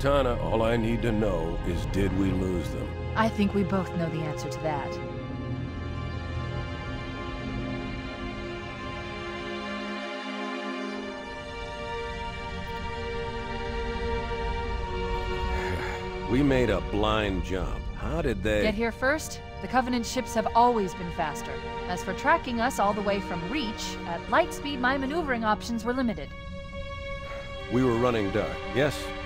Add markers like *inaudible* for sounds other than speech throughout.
Cortana, all I need to know is did we lose them? I think we both know the answer to that. *sighs* We made a blind jump. How did they... Get here first? The Covenant ships have always been faster. As for tracking us all the way from Reach, at light speed my maneuvering options were limited. *sighs* We were running dark, yes?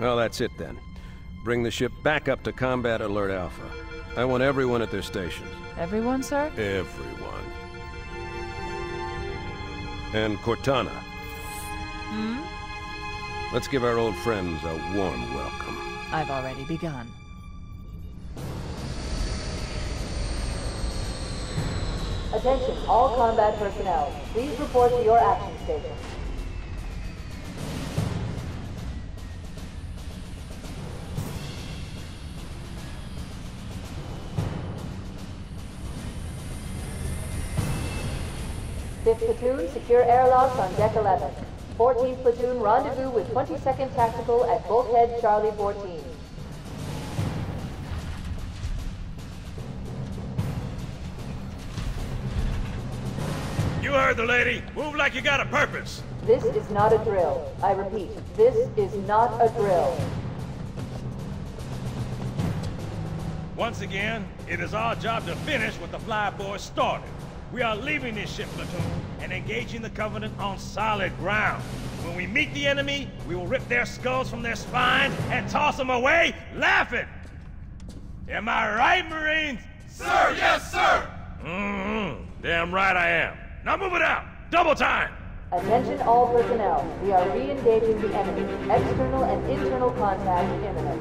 Well, that's it then. Bring the ship back up to Combat Alert Alpha. I want everyone at their stations. Everyone, sir? Everyone. And Cortana. Hmm? Let's give our old friends a warm welcome. I've already begun. Attention, all combat personnel. Please report to your action station. Fifth platoon, secure airlocks on deck 11. 14th platoon, rendezvous with 22nd Tactical at bulkhead Charlie 14. You heard the lady. Move like you got a purpose. This is not a drill. I repeat, this is not a drill. Once again, it is our job to finish what the flyboys started. We are leaving this ship platoon and engaging the Covenant on solid ground. When we meet the enemy, we will rip their skulls from their spines and toss them away laughing. Am I right, Marines? Sir, yes, sir! Mm-hmm. Damn right I am. Now move it out. Double time. Attention all personnel. We are re-engaging the enemy. External and internal contact imminent.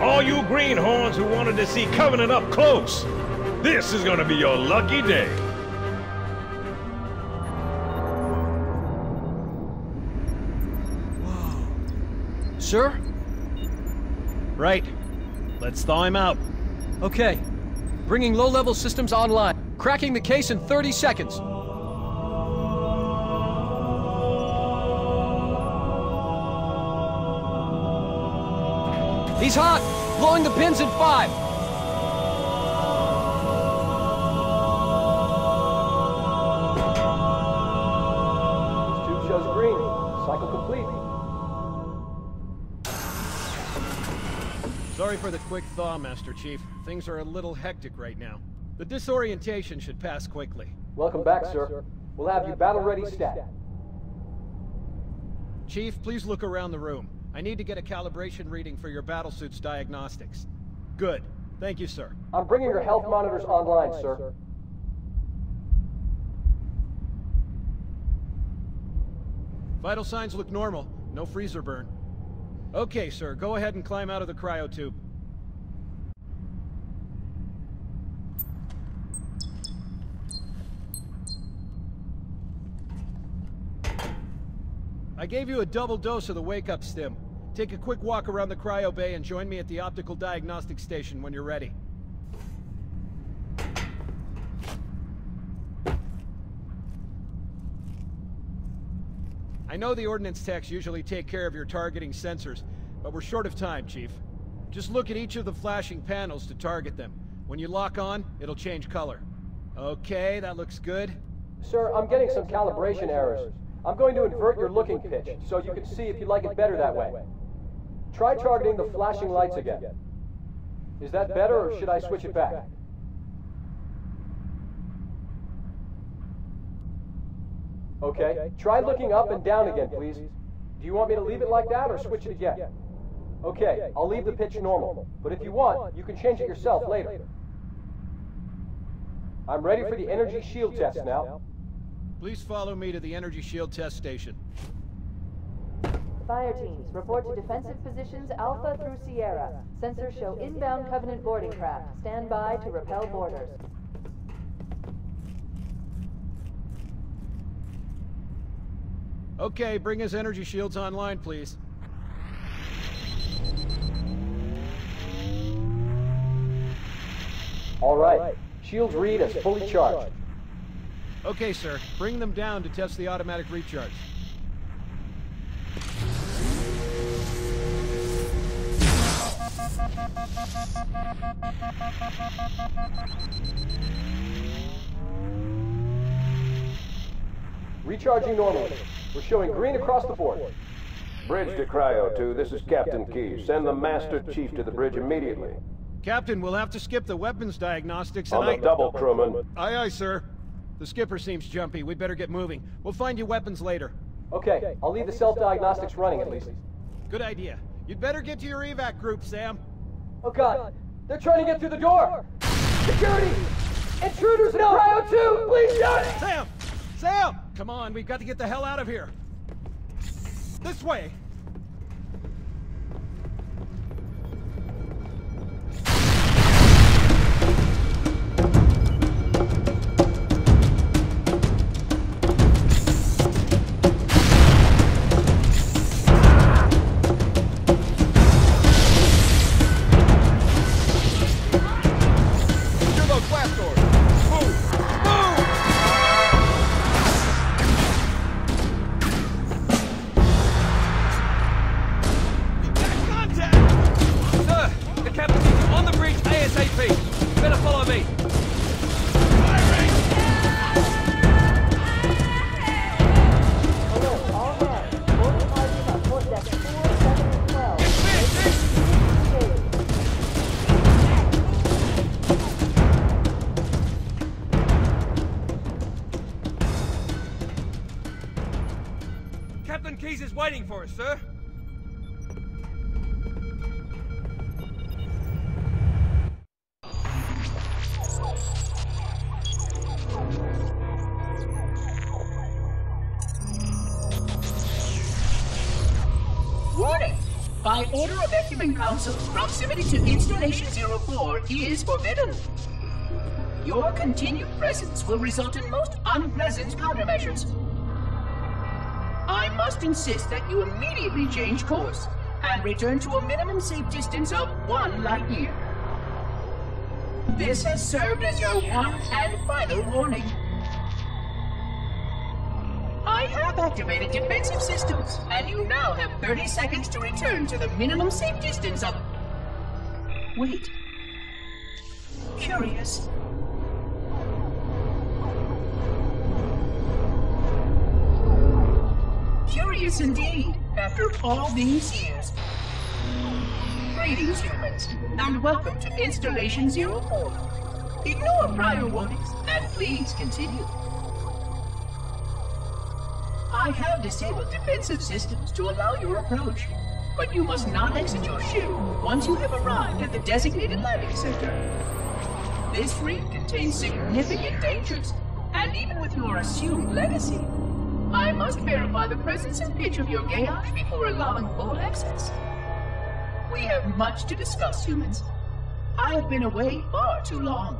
All you greenhorns who wanted to see Covenant up close, this is gonna be your lucky day. Sir? Right. Let's thaw him out. Okay. Bringing low-level systems online. Cracking the case in 30 seconds. He's hot! Blowing the pins in five! Sorry for the quick thaw, Master Chief. Things are a little hectic right now. The disorientation should pass quickly. Welcome back, sir. We'll have you battle ready stat. Chief, please look around the room. I need to get a calibration reading for your battlesuit's diagnostics. Good. Thank you, sir. I'm bringing your health monitors online, sir. Vital signs look normal. No freezer burn. Okay, sir. Go ahead and climb out of the cryotube. I gave you a double dose of the wake-up stim. Take a quick walk around the cryo bay and join me at the optical diagnostic station when you're ready. I know the ordnance techs usually take care of your targeting sensors, but we're short of time, Chief. Just look at each of the flashing panels to target them. When you lock on, it'll change color. Okay, that looks good. Sir, I'm getting some calibration errors. I'm going to invert your looking pitch, so you can see if you like it better that way. Try targeting the flashing lights again. Is that better, or should I switch it back? Okay, try looking up and down again, please. Do you want me to leave it like that, or switch it again? Okay, I'll leave the pitch normal, but if you want, you can change it yourself later. I'm ready for the energy shield test now. Please follow me to the energy shield test station. Fire teams, report to defensive positions Alpha through Sierra. Sensors show inbound Covenant boarding craft. Stand by to repel boarders. Okay, bring his energy shields online, please. All right. Shields read as fully charged. Okay, sir. Bring them down to test the automatic recharge. Recharging normally. We're showing green across the board. Bridge to Cryo 2, this is Captain Keyes. Send the Master Chief to the bridge immediately. Captain, we'll have to skip the weapons diagnostics and On the I... double, crewman. Aye, aye, sir. The skipper seems jumpy. We'd better get moving. We'll find you weapons later. Okay, I'll leave the self-diagnostics running at least. Good idea. You'd better get to your evac group, Sam. Oh god, they're trying to get through the door! Security! Intruders in Cryo 2! Please shut it! Sam! Sam! Come on, we've got to get the hell out of here. This way! Waiting for us, sir. Warning! By order of Ecumene Council, proximity to Installation 04 is forbidden. Your continued presence will result in most unpleasant countermeasures. Must insist that you immediately change course and return to a minimum safe distance of one light year. This has served as your one and final warning. I have activated defensive systems, and you now have 30 seconds to return to the minimum safe distance of. Wait. Curious. Curious indeed, after all these years. Greetings, humans, and welcome to Installation 04. Ignore prior warnings, and please continue. I have disabled defensive systems to allow your approach, but you must not exit your ship once you have arrived at the designated landing center. This ring contains significant dangers, and even with your assumed legacy, I must verify the presence and pitch of your gauge before allowing full access. We have much to discuss, humans. I have been away far too long.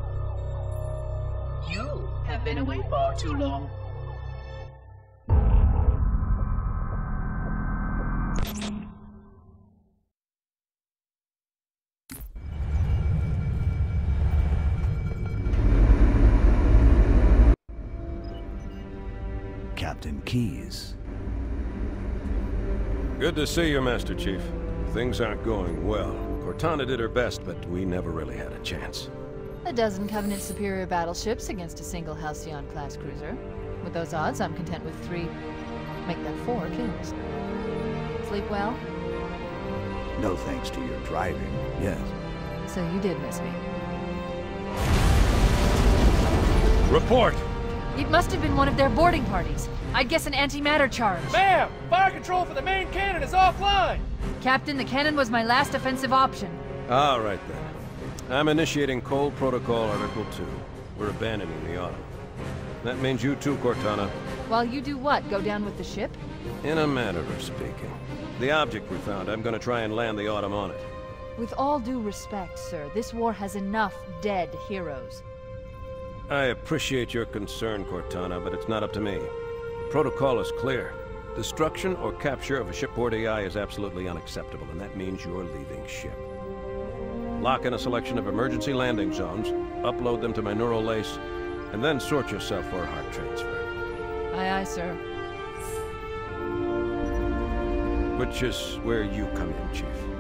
You have been away far too long. Good to see you, Master Chief. Things aren't going well. Cortana did her best, but we never really had a chance. A dozen Covenant superior battleships against a single Halcyon-class cruiser. With those odds, I'm content with three... make that four kills. Sleep well? No thanks to your driving, yes. So you did miss me. Report! It must have been one of their boarding parties. I'd guess an antimatter charge. Ma'am, fire control for the main cannon is offline. Captain, the cannon was my last offensive option. All right, then. I'm initiating Cole Protocol Article 2. We're abandoning the Autumn. That means you too, Cortana. While you do what? Go down with the ship? In a manner of speaking. The object we found, I'm gonna try and land the Autumn on it. With all due respect, sir, this war has enough dead heroes. I appreciate your concern, Cortana, but it's not up to me. The protocol is clear. Destruction or capture of a shipboard AI is absolutely unacceptable, and that means you're leaving ship. Lock in a selection of emergency landing zones, upload them to my neural lace, and then sort yourself for a heart transfer. Aye, aye, sir. Which is where you come in, Chief.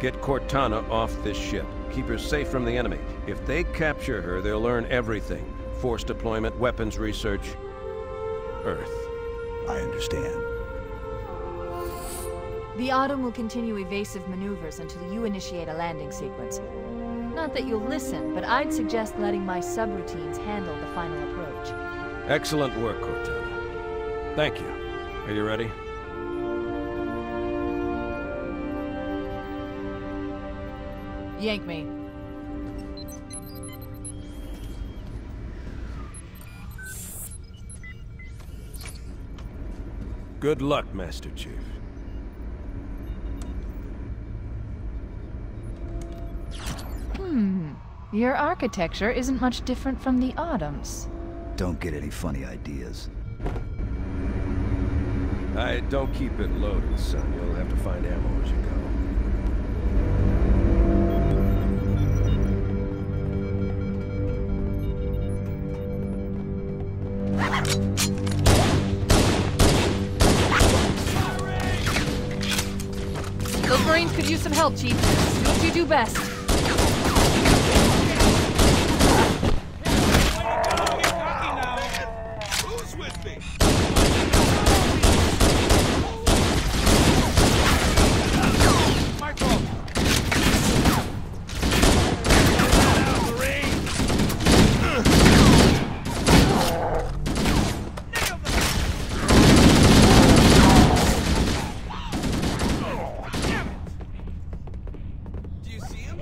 Get Cortana off this ship. Keep her safe from the enemy. If they capture her, they'll learn everything. Force deployment, weapons research, Earth. I understand. The Autumn will continue evasive maneuvers until you initiate a landing sequence. Not that you'll listen, but I'd suggest letting my subroutines handle the final approach. Excellent work, Cortana. Thank you. Are you ready? Yank me. Good luck, Master Chief. Hmm. Your architecture isn't much different from the Autumn's. Don't get any funny ideas. I don't keep it loaded, son. You'll have to find ammo as you go. Those Marines could use some help, Chief. Do what you do best. Who's with me? Do you see him?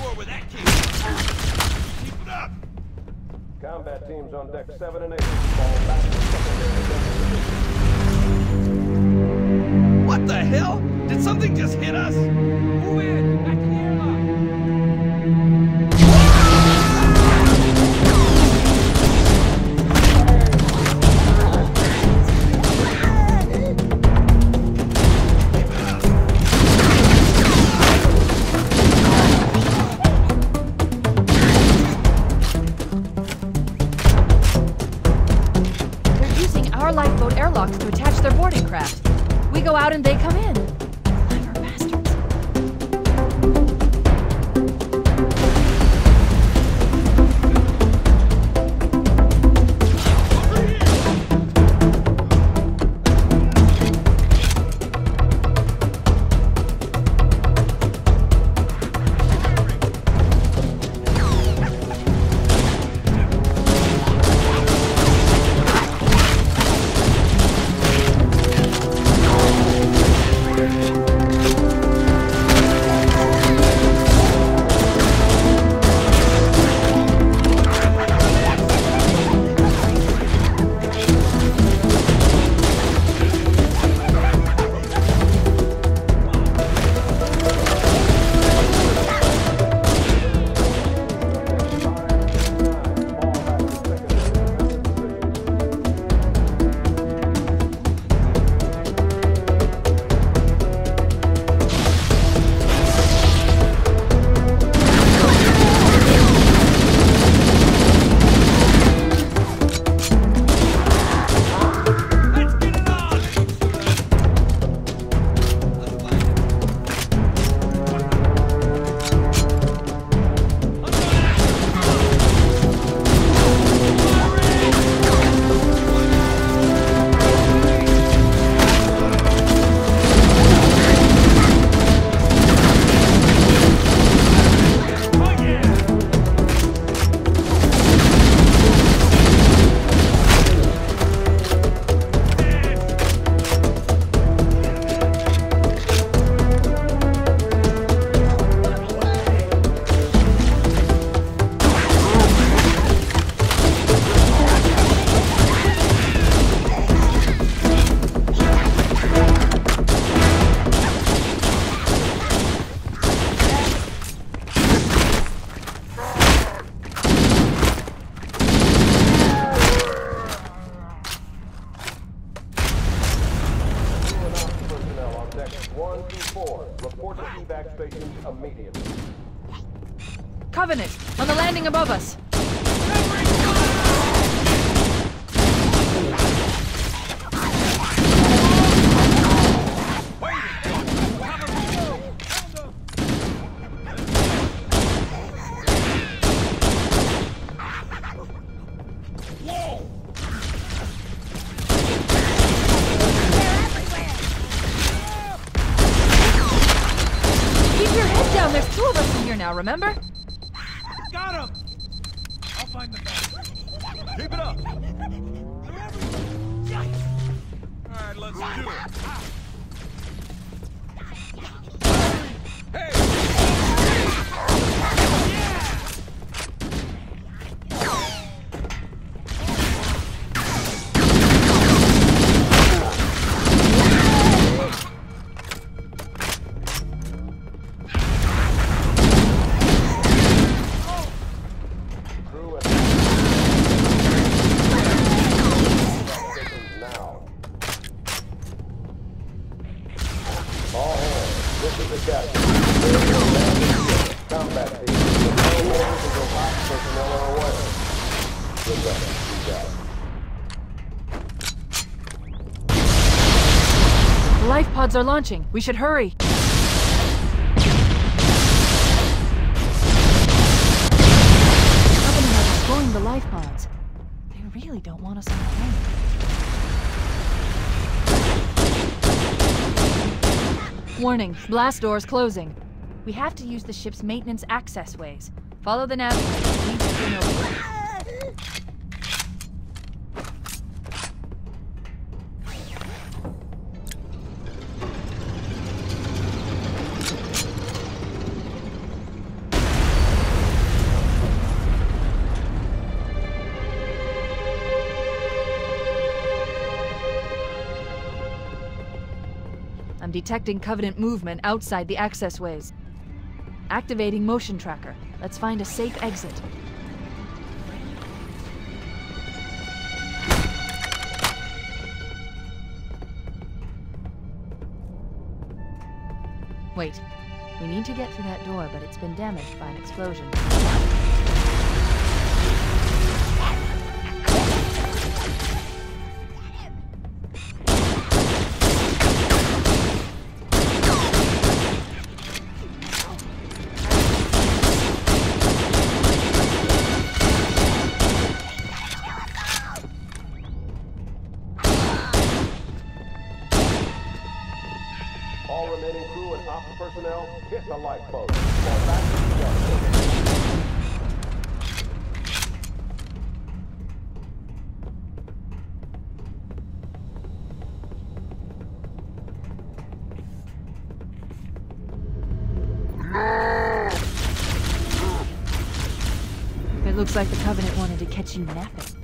More with that kid. Keep it up. Combat 7 and 8. Pods are launching. We should hurry. Covenant are destroying the life pods. They really don't want us on the planet. Warning, blast doors closing. We have to use the ship's maintenance access ways. Follow the nav. Detecting Covenant movement outside the access ways. Activating motion tracker. Let's find a safe exit. Wait. We need to get through that door, but it's been damaged by an explosion. Looks like the Covenant wanted to catch you napping.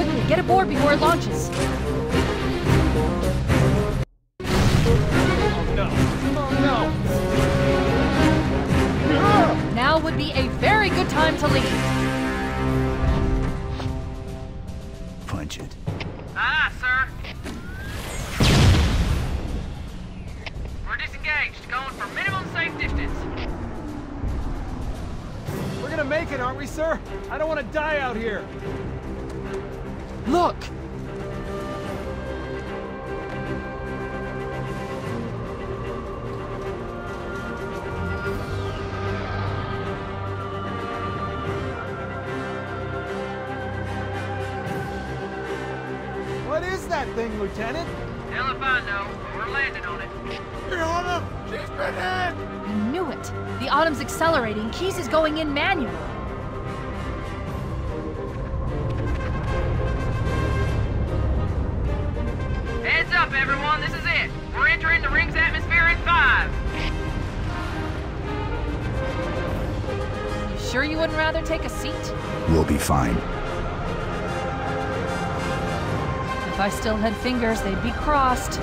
Quickly, get aboard before it launches. Oh no! Oh no! Now would be a very good time to leave. Punch it. Aye, sir. We're disengaged, going for minimum safe distance. We're gonna make it, aren't we, sir? I don't want to die out here. Look! What is that thing, Lieutenant? Hell if I know, but we're landing on it. He's been in! I knew it. The Autumn's accelerating. Keyes is going in manually. Wouldn't rather take a seat? We'll be fine. If I still had fingers, they'd be crossed.